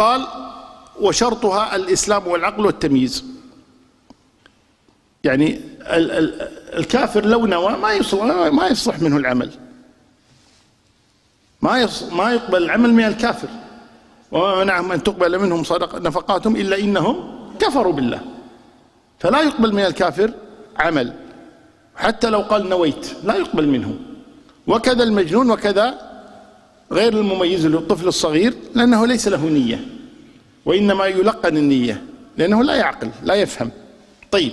قال وشرطها الإسلام والعقل والتمييز. يعني ال- ال- الكافر لو نوى ما يصلح ما يصلح منه العمل. ما ما يقبل العمل من الكافر. وما منعهم أن تقبل منهم صدق نفقاتهم إلا إنهم كفروا بالله. فلا يقبل من الكافر عمل. حتى لو قال نويت لا يقبل منه. وكذا المجنون وكذا غير المميز للطفل الصغير لأنه ليس له نية وإنما يلقن النية لأنه لا يعقل لا يفهم. طيب